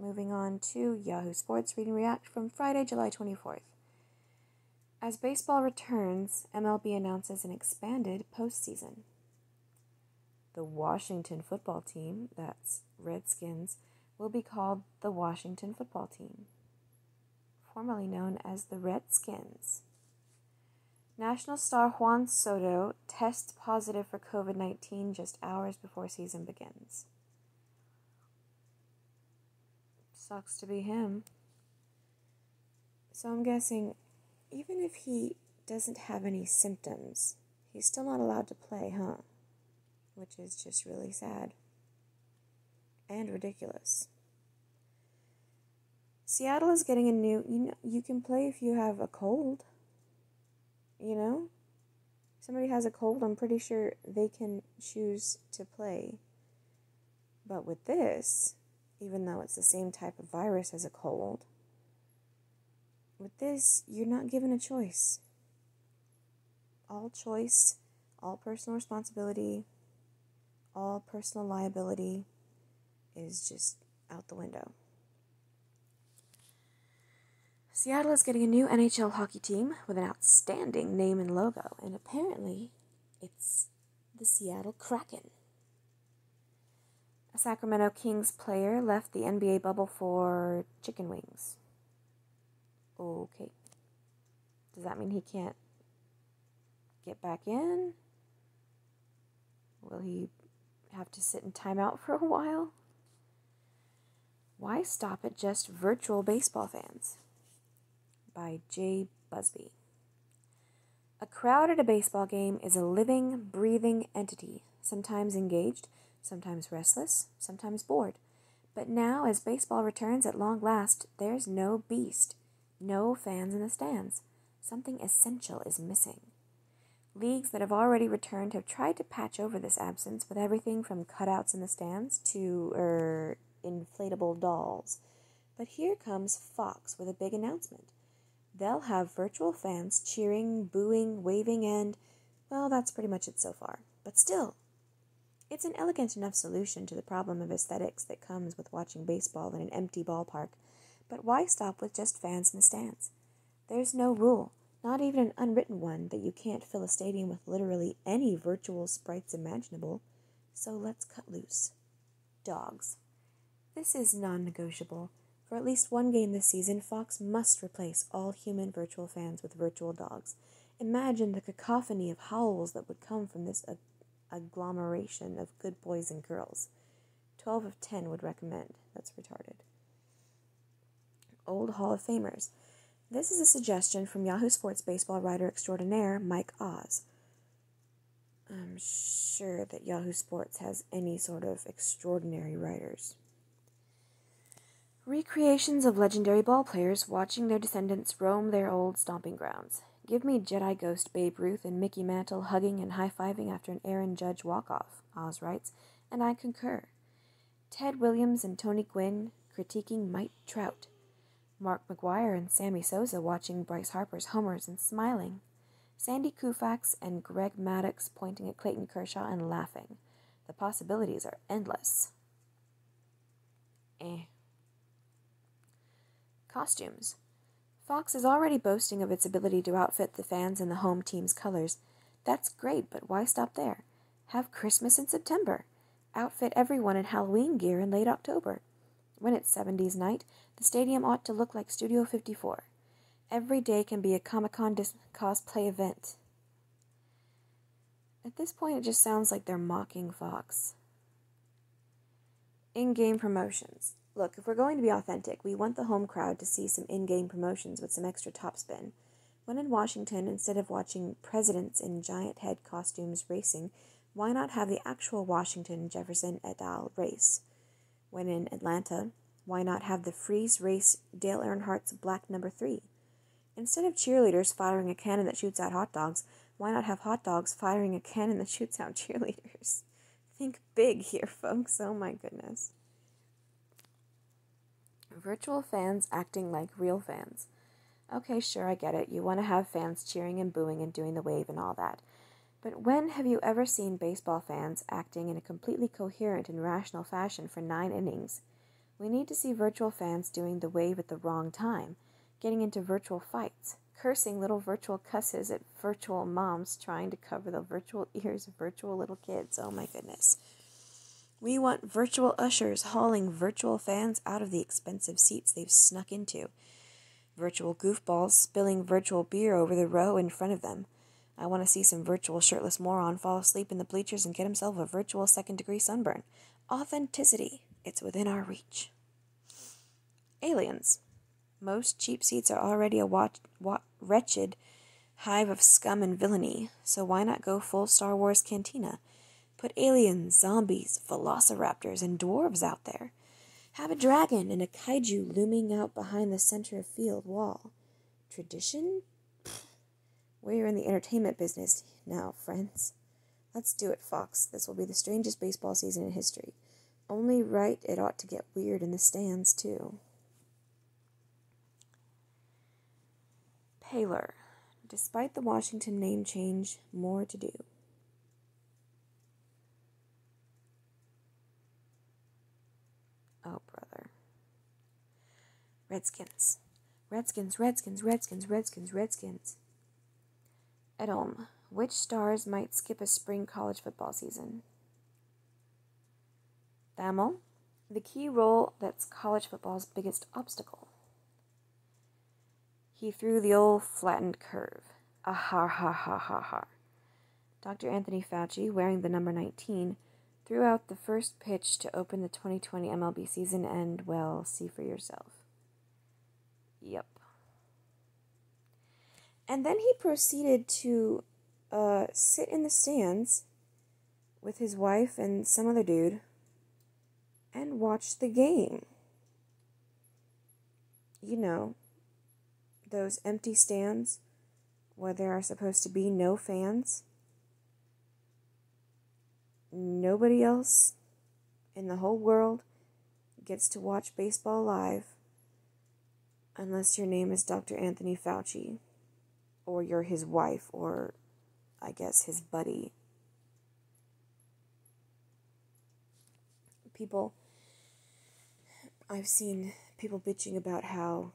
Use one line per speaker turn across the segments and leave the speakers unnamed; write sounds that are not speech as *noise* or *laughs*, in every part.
Moving on to Yahoo Sports Read and React from Friday, July 24th. As baseball returns, MLB announces an expanded postseason. The Washington football team, that's Redskins, will be called the Washington football team, formerly known as the Redskins. National star Juan Soto tests positive for COVID 19 just hours before season begins. Sucks to be him. So I'm guessing even if he doesn't have any symptoms, he's still not allowed to play, huh? Which is just really sad and ridiculous. Seattle is getting a new, you know, you can play if you have a cold. You know? Somebody has a cold, I'm pretty sure they can choose to play. But with this, even though it's the same type of virus as a cold, with this, you're not given a choice. All choice, all personal responsibility, all personal liability is just out the window. Seattle is getting a new NHL hockey team with an outstanding name and logo, and apparently it's the Seattle Kraken. Sacramento Kings player left the NBA bubble for chicken wings. Okay. Does that mean he can't get back in? Will he have to sit in timeout for a while? Why Stop at Just Virtual Baseball Fans? By Jay Busbee. A crowd at a baseball game is a living, breathing entity, sometimes engaged, sometimes restless, sometimes bored. But now, as baseball returns at long last, there's no beast. No fans in the stands. Something essential is missing. Leagues that have already returned have tried to patch over this absence with everything from cutouts in the stands to er, inflatable dolls. But here comes Fox with a big announcement. They'll have virtual fans cheering, booing, waving, and, well, that's pretty much it so far. But still, it's an elegant enough solution to the problem of aesthetics that comes with watching baseball in an empty ballpark but why stop with just fans in the stands? There's no rule, not even an unwritten one, that you can't fill a stadium with literally any virtual sprites imaginable. So let's cut loose. Dogs. This is non negotiable. For at least one game this season, Fox must replace all human virtual fans with virtual dogs. Imagine the cacophony of howls that would come from this agglomeration of good boys and girls. 12 of 10 would recommend. That's retarded old Hall of Famers. This is a suggestion from Yahoo Sports baseball writer extraordinaire Mike Oz. I'm sure that Yahoo Sports has any sort of extraordinary writers. Recreations of legendary ball players watching their descendants roam their old stomping grounds. Give me Jedi Ghost Babe Ruth and Mickey Mantle hugging and high fiving after an Aaron Judge walk off, Oz writes, and I concur. Ted Williams and Tony Gwynn critiquing Mike Trout. Mark McGwire and Sammy Sosa watching Bryce Harper's homers and smiling. Sandy Koufax and Greg Maddux pointing at Clayton Kershaw and laughing. The possibilities are endless. Eh. Costumes. Fox is already boasting of its ability to outfit the fans in the home team's colors. That's great, but why stop there? Have Christmas in September. Outfit everyone in Halloween gear in late October. When it's 70s night, the stadium ought to look like Studio 54. Every day can be a Comic Con dis- cosplay event. At this point, it just sounds like they're mocking Fox. In game promotions. Look, if we're going to be authentic, we want the home crowd to see some in game promotions with some extra topspin. When in Washington, instead of watching presidents in giant head costumes racing, why not have the actual Washington Jefferson et al. race? When in Atlanta, why not have the freeze race Dale Earnhardt's Black Number 3? Instead of cheerleaders firing a cannon that shoots out hot dogs, why not have hot dogs firing a cannon that shoots out *laughs* cheerleaders? Think big here, folks. Oh my goodness. Virtual fans acting like real fans. Okay, sure, I get it. You want to have fans cheering and booing and doing the wave and all that. But when have you ever seen baseball fans acting in a completely coherent and rational fashion for nine innings? We need to see virtual fans doing the wave at the wrong time, getting into virtual fights, cursing little virtual cusses at virtual moms trying to cover the virtual *laughs* ears of virtual little kids. Oh my goodness. We want virtual ushers hauling virtual fans out of the expensive seats they've snuck into. Virtual goofballs spilling virtual beer over the row in front of them. I want to see some virtual shirtless moron fall asleep in the bleachers and get himself a virtual second degree sunburn. Authenticity. It's within our reach. Aliens. Most cheap seats are already a wretched hive of scum and villainy, so why not go full Star Wars cantina? Put aliens, zombies, velociraptors, and dwarves out there. Have a dragon and a kaiju looming out behind the center of field wall. Tradition? We're in the entertainment business now, friends. Let's do it, Fox. This will be the strangest baseball season in history. Only right it ought to get weird in the stands, too. Paler. Despite the Washington name change, more to do. Oh, brother. Redskins. Redskins, Redskins, Redskins, Redskins, Redskins. Edom. Which stars might skip a spring college football season? Thamel. The key role that's college football's biggest obstacle. He threw the old flattened curve. Ah ha ha ha ha ha. Dr. Anthony Fauci, wearing the number 19, threw out the first pitch to open the 2020 MLB season, and, well, see for yourself. Yep. And then he proceeded to uh, sit in the stands with his wife and some other dude and watch the game. You know, those empty stands where there are supposed to be no fans. Nobody else in the whole world gets to watch baseball live unless your name is Dr. Anthony Fauci or you're his wife or I guess his buddy. People, I've seen people bitching about how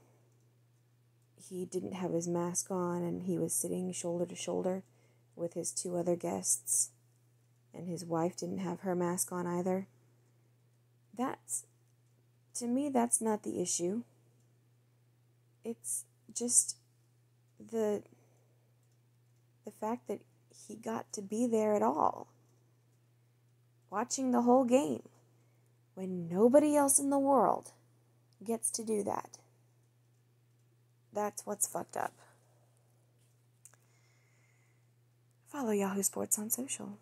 he didn't have his mask on and he was sitting shoulder to shoulder with his two other guests, and his wife didn't have her mask on either. That's, to me, that's not the issue. It's just the the fact that he got to be there at all, watching the whole game, when nobody else in the world gets to do that. That's what's fucked up. Follow Yahoo Sports on social.